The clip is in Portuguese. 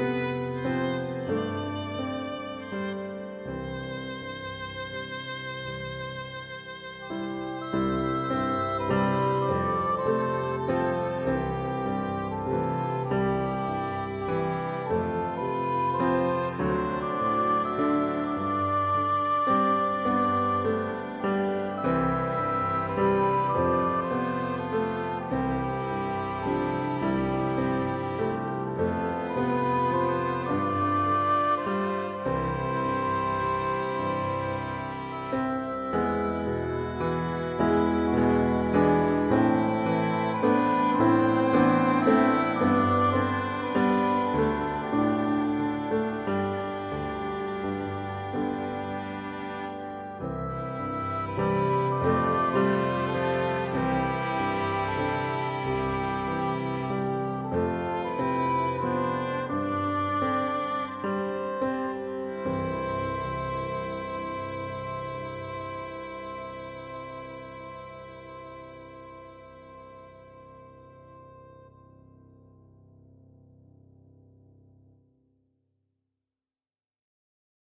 Música